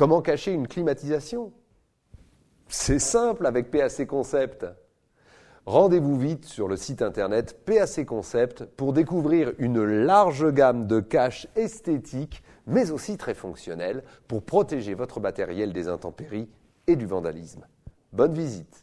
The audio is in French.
Comment cacher une climatisation? C'est simple avec PAC Concept. Rendez-vous vite sur le site internet PAC Concept pour découvrir une large gamme de caches esthétiques, mais aussi très fonctionnelles, pour protéger votre matériel des intempéries et du vandalisme. Bonne visite